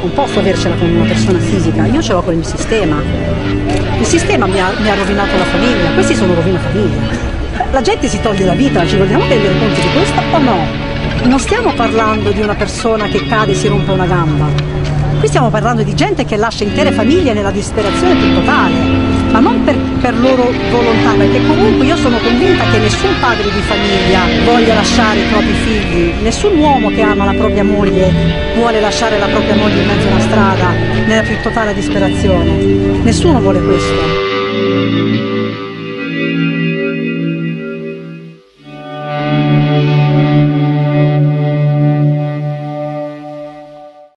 non posso avercela con una persona fisica, io ce l'ho con il sistema. Il sistema mi ha, mi ha rovinato la famiglia, questi sono rovina famiglia. La gente si toglie la vita, ci vogliamo rendere conto di questo o no? Non stiamo parlando di una persona che cade e si rompe una gamba. Qui stiamo parlando di gente che lascia intere famiglie nella disperazione più totale, loro volontà, perché comunque io sono convinta che nessun padre di famiglia voglia lasciare i propri figli, nessun uomo che ama la propria moglie vuole lasciare la propria moglie in mezzo alla strada nella più totale disperazione. Nessuno vuole questo.